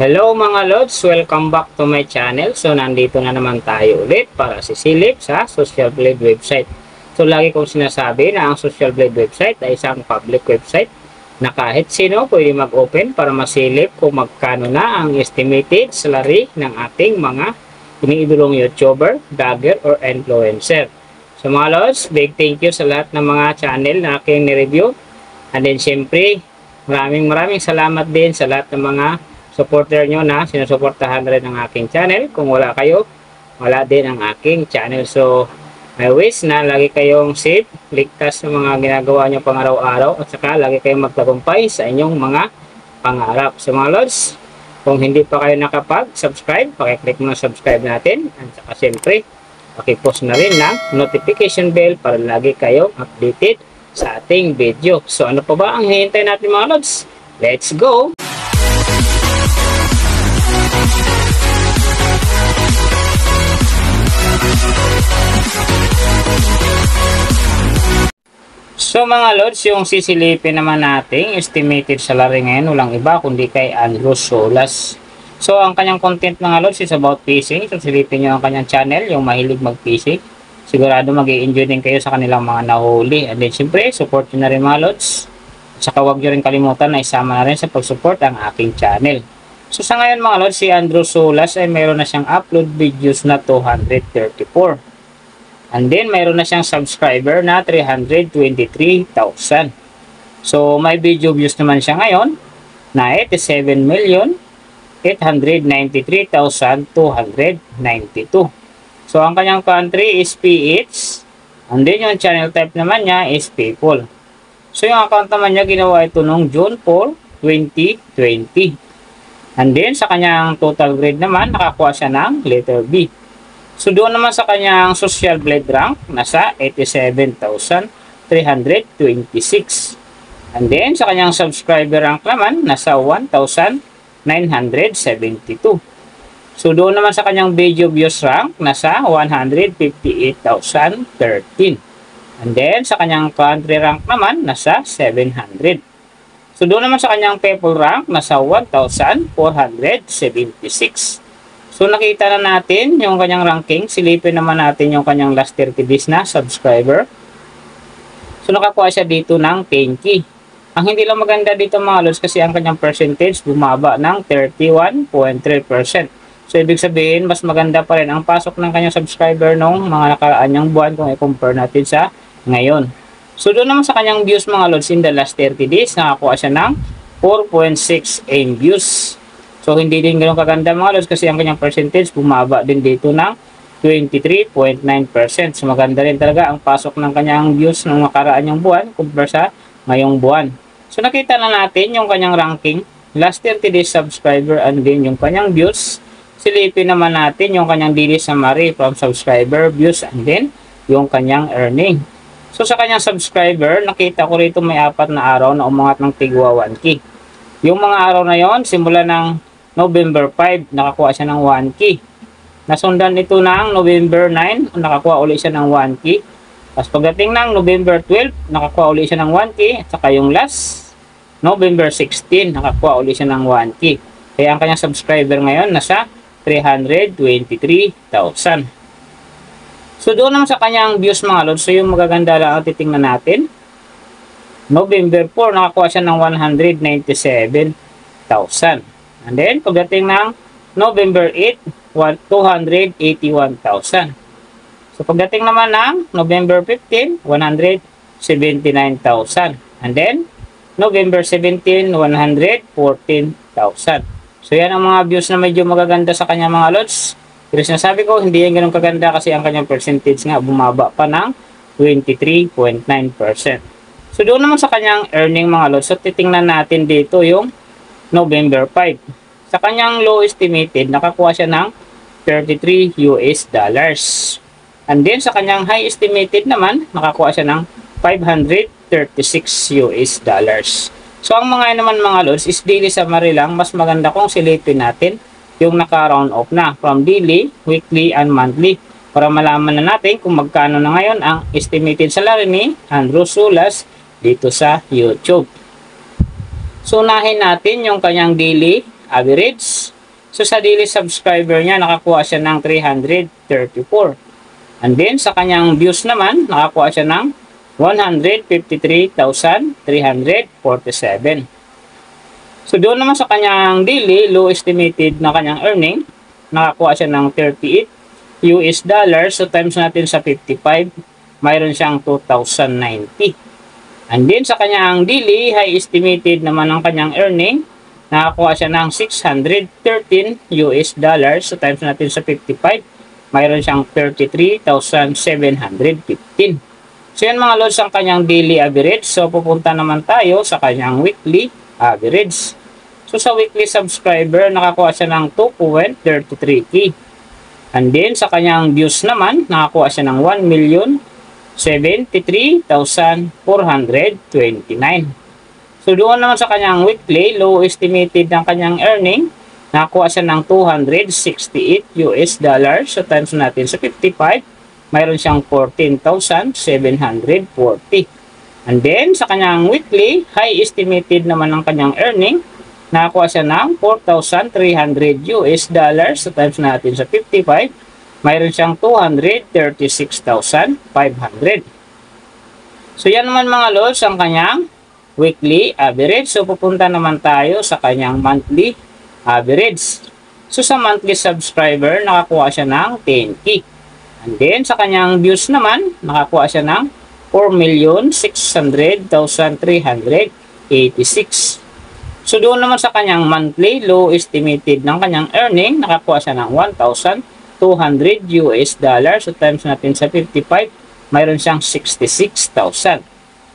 Hello mga Lods! Welcome back to my channel. So nandito na naman tayo ulit para sisilip sa Social Blade website. So lagi kong sinasabi na ang Social Blade website ay isang public website na kahit sino pwede mag-open para masilip kung magkano na ang estimated salary ng ating mga iniidolong YouTuber, vlogger, or influencer. So mga Lods, big thank you sa lahat ng mga channel na aking ni-review. And then syempre, maraming maraming salamat din sa lahat ng mga supporter nyo na sinusuportahan rin ang aking channel. Kung wala kayo, wala din ang aking channel. So, I wish na lagi kayong safe, ligtas sa mga ginagawa nyo pang araw-araw at saka lagi kayong magtagumpay sa inyong mga pangarap. So mga Lods, kung hindi pa kayo nakapag-subscribe, pakiclick mo na subscribe natin at saka siyempre, pakipost na rin ng notification bell para lagi kayong updated sa ating video. So ano pa ba ang hihintay natin mga Lods? Let's go! So mga Lods, yung sisilipin naman natin, estimated salary ngayon, walang iba kundi kay Andrew Solas. So ang kanyang content mga Lods is about fishing. So silipin nyo ang kanyang channel, yung mahilig mag-fishing. Sigurado mag enjoy din kayo sa kanilang mga nahuli. And then syempre, support nyo na rin mga Lods. At saka huwag nyo rin kalimutan na isama na rin sa pag-support ang aking channel. So sa ngayon mga Lods, si Andrew Solas ay meron na siyang upload videos na 234. And then, mayroon na siyang subscriber na 323,000. So, may video views naman siya ngayon na 87,893,292. So, ang kanyang country is PH. And then, yung channel type naman niya is people. So, yung account naman niya ginawa ito noong June 4, 2020. And then, sa kanyang total grade naman, nakakuha siya ng letter B. So doon naman sa kanyang social blade rank, nasa 87,326. And then sa kanyang subscriber rank naman, nasa 1,972. So doon naman sa kanyang video views rank, nasa 158,013. And then sa kanyang country rank naman, nasa 700. So doon naman sa kanyang people rank, nasa 1,476. So nakita na natin yung kanyang ranking. Silipin naman natin yung kanyang last 30 days na subscriber. So nakakuha siya dito ng 10k. Ang hindi lang maganda dito mga lods kasi ang kanyang percentage bumaba ng 31.3%. So ibig sabihin mas maganda pa rin ang pasok ng kanyang subscriber nung mga nakaraan niyang buwan kung i-compare natin sa ngayon. So doon naman sa kanyang views mga lods in the last 30 days nakakuha siya ng 4.6 M views. So, hindi din ganun kaganda mga lods kasi ang kanyang percentage bumaba din dito ng 23.9%. So, maganda rin talaga ang pasok ng kanyang views ng makaraan yung buwan compare sa ngayong buwan. So, nakita na natin yung kanyang ranking, last 30 days subscriber and din yung kanyang views. Silipin naman natin yung kanyang daily summary from subscriber, views, and then yung kanyang earning. So, sa kanyang subscriber, nakita ko rito may apat na araw na umangat ng tigwa 1K. Yung mga araw na yon simula ng November 5, nakakuha siya ng 1 key. Nasundan ito ng November 9, nakakuha ulit siya ng 1 key. Tapos pagdating ng November 12, nakakuha ulit siya ng 1 key. At saka yung last, November 16, nakakuha ulit siya ng 1 key. Kaya ang kanyang subscriber ngayon nasa 323,000. So doon naman sa kanyang views mga lods, so yung magaganda lang ang titingnan natin. November 4, nakakuha siya ng 197,000. And then, pagdating ng November 8, 281,000. So, pagdating naman ng November 15, 179,000. And then, November 17, 114,000. So, yan ang mga views na medyo magaganda sa kanya mga lots. Pero sinasabi ko, hindi yan ganun kaganda kasi ang kanyang percentage nga bumaba pa ng 23.9%. So, doon naman sa kanyang earning mga lots. So, titingnan natin dito yung November 5. Sa kanyang low estimated, nakakuha siya ng 33 US dollars. And then sa kanyang high estimated naman, nakakuha siya ng 536 US dollars. So ang mga naman mga lods is daily summary lang, mas maganda kung silipin natin yung naka-round off na from daily, weekly, and monthly para malaman na natin kung magkano na ngayon ang estimated salary ni Andrew Sulas dito sa YouTube. So, unahin natin yung kanyang daily average. So sa daily subscriber niya, nakakuha siya ng 334. And then sa kanyang views naman, nakakuha siya ng 153,347. So doon naman sa kanyang daily, low estimated na kanyang earning, nakakuha siya ng 38 US dollars. So times natin sa 55, mayroon siyang 2,090. And then sa kanyang daily, high estimated naman ang kanyang earning, nakakuha siya ng 613 US dollars. So times natin sa 55, mayroon siyang 33,715. So yan mga lods ang kanyang daily average. So pupunta naman tayo sa kanyang weekly average. So sa weekly subscriber, nakakuha siya ng 2.33k. And then sa kanyang views naman, nakakuha siya ng 1,073,429. So doon naman sa kanyang weekly, low estimated ng kanyang earning, nakakuha siya ng 268 US dollars. So times natin sa 55, mayroon siyang 14,740. And then, sa kanyang weekly, high estimated naman ang kanyang earning. Nakakuha siya ng 4,300 US dollars. So, times natin sa 55, mayroon siyang 236,500. So, yan naman mga lods ang kanyang weekly average. So, pupunta naman tayo sa kanyang monthly average. So, sa monthly subscriber, nakakuha siya ng 10K. And then, sa kanyang views naman, nakakuha siya ng 4,600,386. So, doon naman sa kanyang monthly, low estimated ng kanyang earning, nakakuha siya ng 1,200 US dollars. So, times natin sa 55, mayroon siyang 66,000.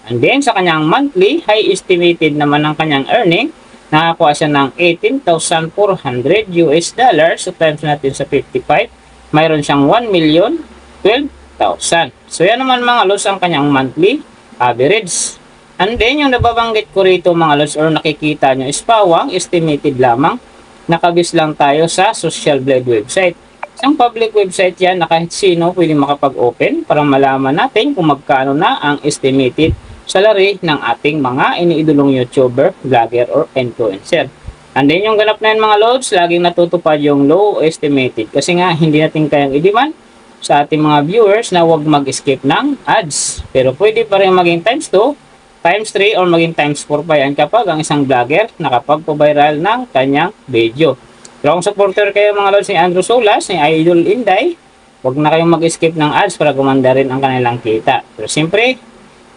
And then, sa kanyang monthly, high estimated naman ng kanyang earning, nakakuha siya ng 18,400 US dollars. So, times natin sa 55, mayroon siyang 1,012,000. So, yan naman mga lods ang kanyang monthly average. And then, yung nababanggit ko rito mga lods or nakikita nyo is pawang estimated lamang. Nakabis lang tayo sa Social Blade website. Isang public website yan na kahit sino pwede makapag-open para malaman natin kung magkano na ang estimated salary ng ating mga iniidolong YouTuber, vlogger, or influencer. And then yung ganap na yun mga loads, laging natutupad yung low estimated. Kasi nga, hindi natin kayang i-demand sa ating mga viewers na huwag mag-skip ng ads. Pero pwede pa rin maging times 2, times 3, or maging times 4 pa yan kapag ang isang vlogger nakapagpo-viral ng kanyang video. Pero kung supporter kayo mga loads ni Andrew Solas, ni Idol Inday, huwag na kayong mag-skip ng ads para gumanda rin ang kanilang kita. Pero siyempre,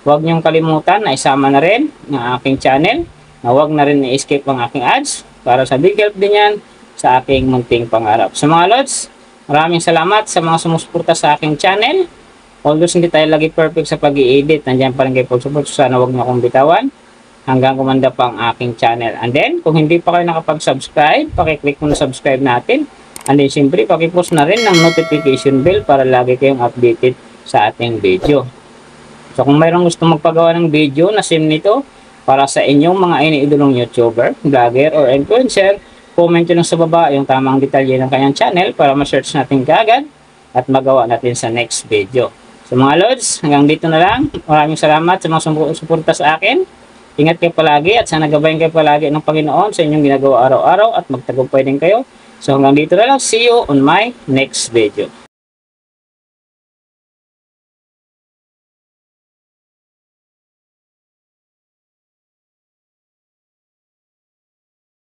huwag niyong kalimutan na isama na rin ng aking channel na huwag na rin i-skip ang aking ads para sa big help din yan sa aking munting pangarap. So mga lods, maraming salamat sa mga sumusuporta sa aking channel. Although hindi tayo lagi perfect sa pag edit nandiyan pa rin kayo pag-support. So sana huwag niyo akong bitawan hanggang kumanda pa ang aking channel. And then, kung hindi pa kayo nakapag-subscribe, pakiclick mo na subscribe natin. And then, siyempre, pakipost na rin ng notification bell para lagi kayong updated sa ating video. So, kung mayroong gusto magpagawa ng video na sim nito, para sa inyong mga iniidolong YouTuber, vlogger, or influencer, comment nyo lang sa baba yung tamang detalye ng kanyang channel para ma-search natin kagad at magawa natin sa next video. So mga Lods, hanggang dito na lang. Maraming salamat sa mga sumusuporta sa akin. Ingat kayo palagi at sana gabayin kayo palagi ng Panginoon sa inyong ginagawa araw-araw at magtagumpay din kayo. So hanggang dito na lang. See you on my next video.